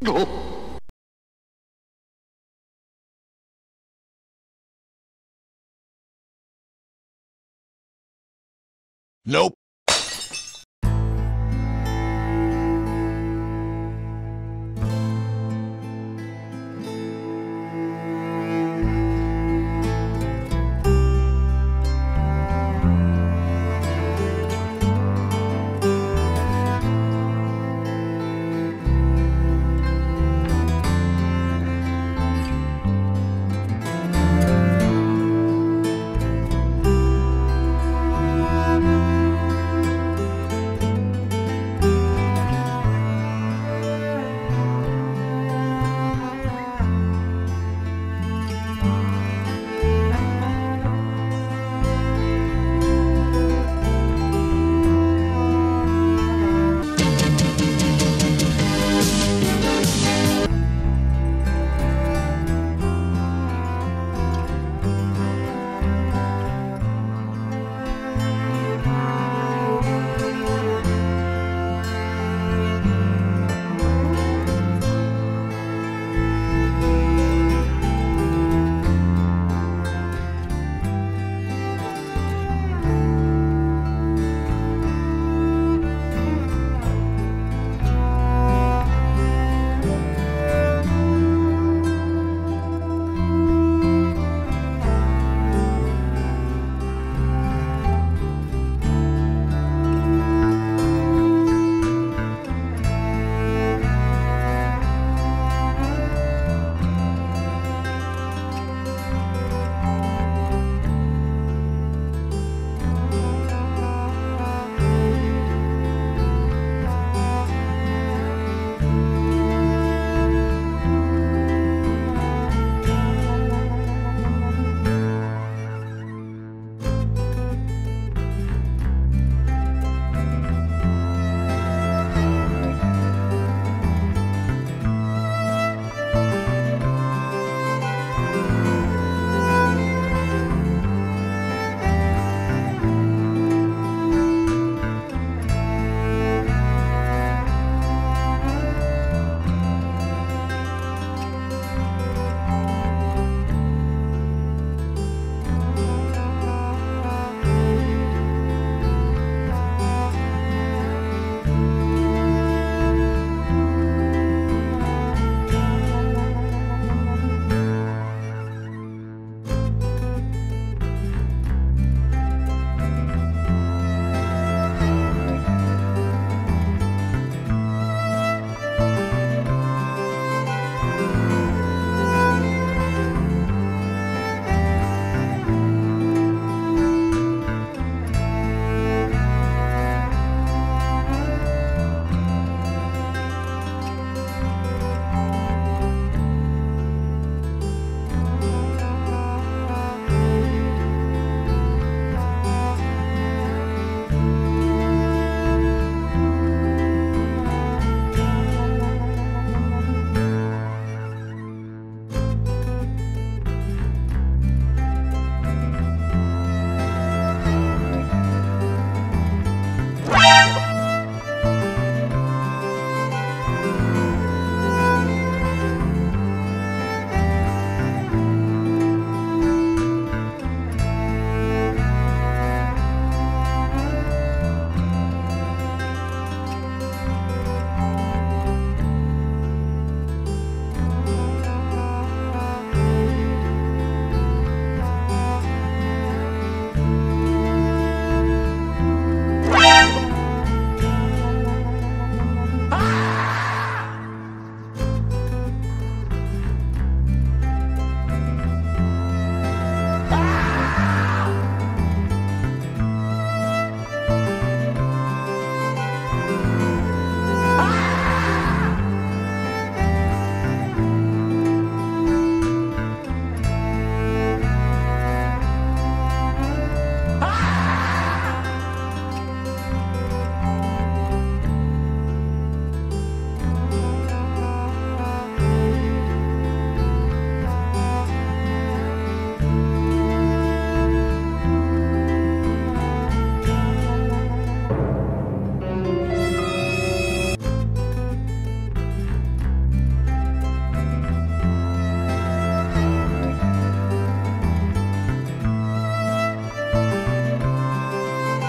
Nope.